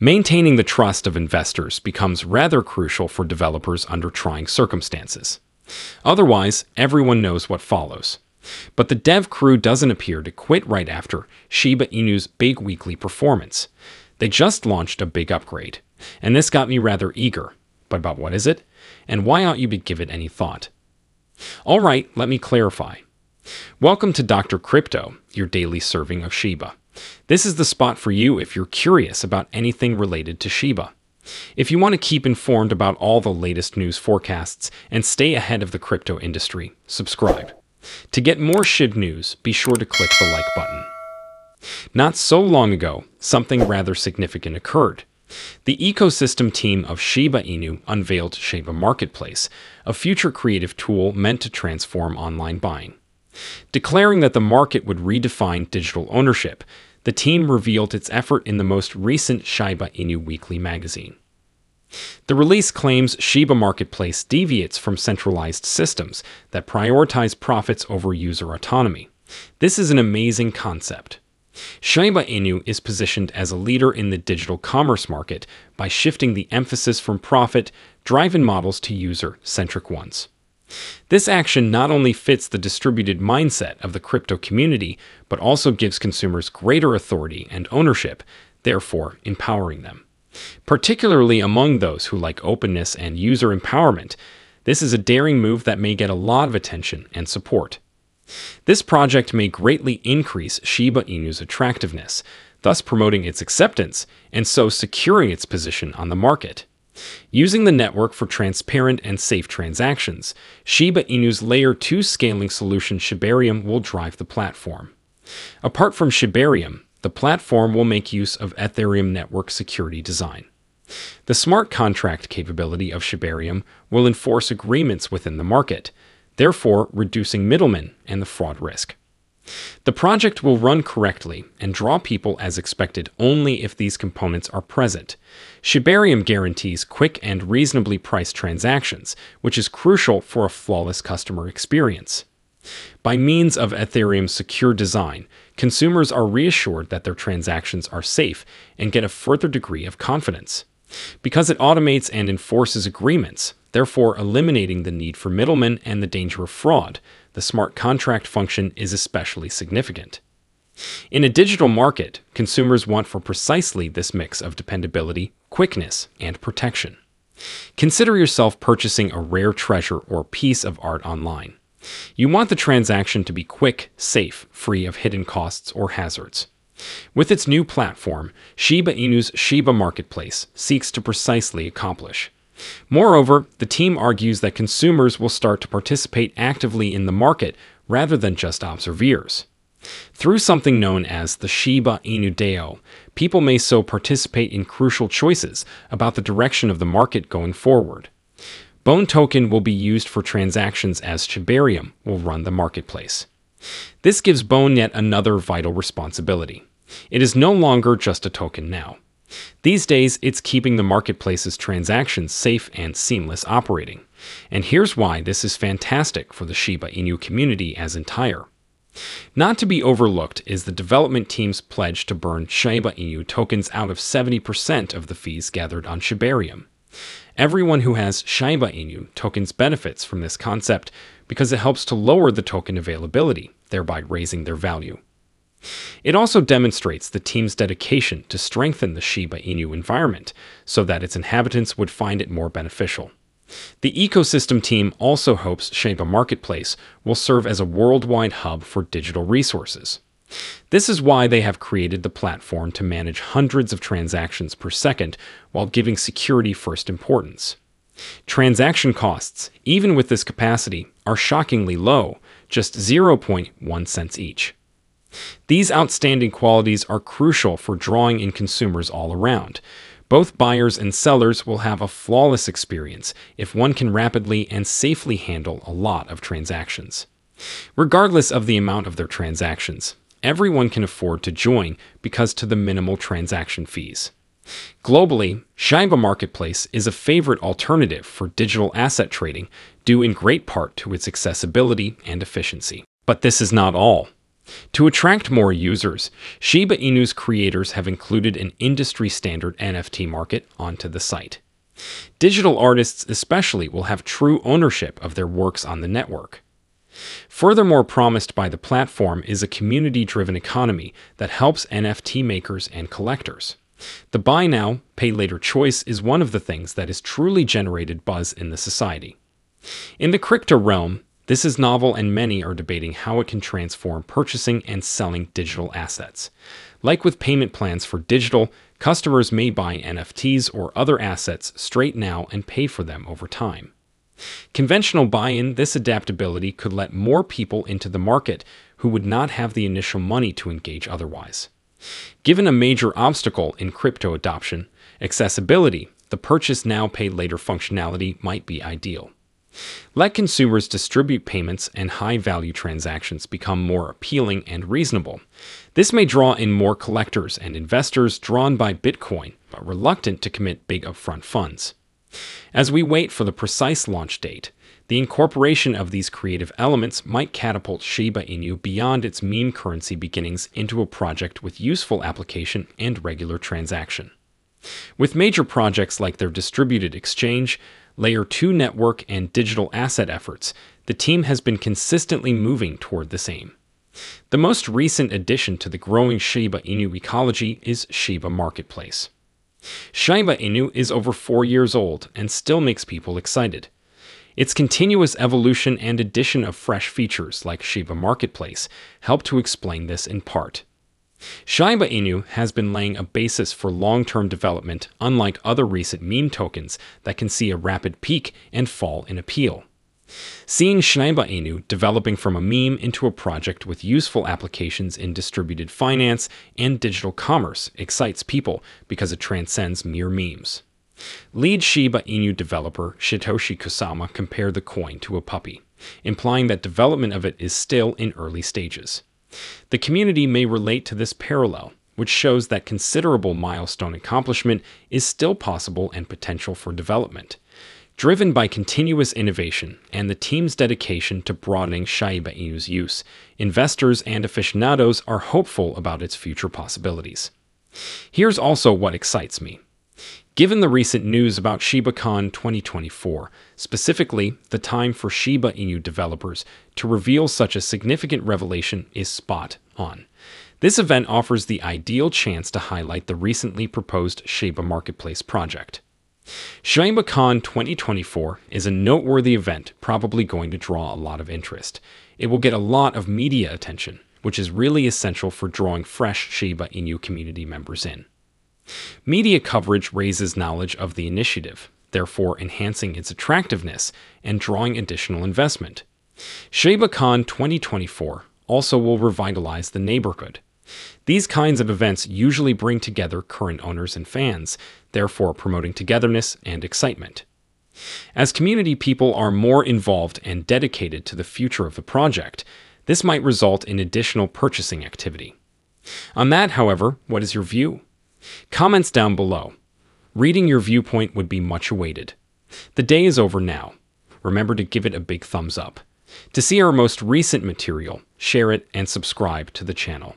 Maintaining the trust of investors becomes rather crucial for developers under trying circumstances. Otherwise, everyone knows what follows. But the dev crew doesn't appear to quit right after Shiba Inu's big weekly performance. They just launched a big upgrade, and this got me rather eager. But about what is it? And why ought you give it any thought? All right, let me clarify. Welcome to Dr. Crypto, your daily serving of Shiba. This is the spot for you if you're curious about anything related to Shiba. If you want to keep informed about all the latest news forecasts and stay ahead of the crypto industry, subscribe. To get more SHIB news, be sure to click the like button. Not so long ago, something rather significant occurred. The ecosystem team of Shiba Inu unveiled Shiba Marketplace, a future creative tool meant to transform online buying. Declaring that the market would redefine digital ownership, the team revealed its effort in the most recent Shiba Inu weekly magazine. The release claims Shiba Marketplace deviates from centralized systems that prioritize profits over user autonomy. This is an amazing concept. Shiba Inu is positioned as a leader in the digital commerce market by shifting the emphasis from profit driven models to user centric ones. This action not only fits the distributed mindset of the crypto community, but also gives consumers greater authority and ownership, therefore empowering them. Particularly among those who like openness and user empowerment, this is a daring move that may get a lot of attention and support. This project may greatly increase Shiba Inu's attractiveness, thus promoting its acceptance and so securing its position on the market. Using the network for transparent and safe transactions, Shiba Inu's Layer 2 scaling solution Shibarium will drive the platform. Apart from Shibarium, the platform will make use of Ethereum network security design. The smart contract capability of Shibarium will enforce agreements within the market, therefore reducing middlemen and the fraud risk. The project will run correctly and draw people as expected only if these components are present. Shibarium guarantees quick and reasonably priced transactions, which is crucial for a flawless customer experience. By means of Ethereum's secure design, consumers are reassured that their transactions are safe and get a further degree of confidence. Because it automates and enforces agreements, therefore eliminating the need for middlemen and the danger of fraud, the smart contract function is especially significant. In a digital market, consumers want for precisely this mix of dependability, quickness, and protection. Consider yourself purchasing a rare treasure or piece of art online. You want the transaction to be quick, safe, free of hidden costs or hazards. With its new platform, Shiba Inu's Shiba Marketplace seeks to precisely accomplish. Moreover, the team argues that consumers will start to participate actively in the market rather than just observers. Through something known as the Shiba Inu DAO, people may so participate in crucial choices about the direction of the market going forward. Bone token will be used for transactions as Shibarium will run the marketplace. This gives Bone yet another vital responsibility. It is no longer just a token now. These days, it's keeping the marketplace's transactions safe and seamless operating. And here's why this is fantastic for the Shiba Inu community as entire. Not to be overlooked is the development team's pledge to burn Shiba Inu tokens out of 70% of the fees gathered on Shibarium. Everyone who has Shiba Inu tokens benefits from this concept because it helps to lower the token availability, thereby raising their value. It also demonstrates the team's dedication to strengthen the Shiba Inu environment so that its inhabitants would find it more beneficial. The ecosystem team also hopes Shiba Marketplace will serve as a worldwide hub for digital resources. This is why they have created the platform to manage hundreds of transactions per second while giving security first importance. Transaction costs, even with this capacity, are shockingly low, just 0.1 cents each. These outstanding qualities are crucial for drawing in consumers all around. Both buyers and sellers will have a flawless experience if one can rapidly and safely handle a lot of transactions. Regardless of the amount of their transactions, everyone can afford to join because to the minimal transaction fees. Globally, Shiba Marketplace is a favorite alternative for digital asset trading due in great part to its accessibility and efficiency. But this is not all. To attract more users, Shiba Inu's creators have included an industry standard NFT market onto the site. Digital artists, especially, will have true ownership of their works on the network. Furthermore, promised by the platform is a community driven economy that helps NFT makers and collectors. The buy now, pay later choice is one of the things that has truly generated buzz in the society. In the crypto realm, this is novel and many are debating how it can transform purchasing and selling digital assets. Like with payment plans for digital, customers may buy NFTs or other assets straight now and pay for them over time. Conventional buy in, this adaptability could let more people into the market who would not have the initial money to engage otherwise. Given a major obstacle in crypto adoption, accessibility, the purchase now pay later functionality might be ideal. Let consumers distribute payments and high value transactions become more appealing and reasonable. This may draw in more collectors and investors drawn by Bitcoin, but reluctant to commit big upfront funds. As we wait for the precise launch date, the incorporation of these creative elements might catapult Shiba Inu beyond its meme currency beginnings into a project with useful application and regular transaction. With major projects like their distributed exchange, Layer 2 network, and digital asset efforts, the team has been consistently moving toward the same. The most recent addition to the growing Shiba Inu ecology is Shiba Marketplace. Shiba Inu is over four years old and still makes people excited. Its continuous evolution and addition of fresh features like Shiba Marketplace help to explain this in part. Shiba Inu has been laying a basis for long term development, unlike other recent meme tokens that can see a rapid peak and fall in appeal. Seeing Shiba Inu developing from a meme into a project with useful applications in distributed finance and digital commerce excites people because it transcends mere memes. Lead Shiba Inu developer Shytoshi Kusama compared the coin to a puppy, implying that development of it is still in early stages. The community may relate to this parallel, which shows that considerable milestone accomplishment is still possible and potential for development. Driven by continuous innovation and the team's dedication to broadening Shiba Inu's use, investors and aficionados are hopeful about its future possibilities. Here's also what excites me. Given the recent news about ShibaCon 2024, specifically the time for Shiba Inu developers to reveal such a significant revelation is spot on. This event offers the ideal chance to highlight the recently proposed Shiba Marketplace project. ShibaCon 2024 is a noteworthy event, probably going to draw a lot of interest. It will get a lot of media attention, which is really essential for drawing fresh Shiba Inu community members in. Media coverage raises knowledge of the initiative, therefore enhancing its attractiveness and drawing additional investment. ShibaCon 2024 also will revitalize the neighborhood. These kinds of events usually bring together current owners and fans, therefore promoting togetherness and excitement. As community people are more involved and dedicated to the future of the project, this might result in additional purchasing activity. On that, however, what is your view? Comments down below. Reading your viewpoint would be much awaited. The day is over now. Remember to give it a big thumbs up. To see our most recent material, share it and subscribe to the channel.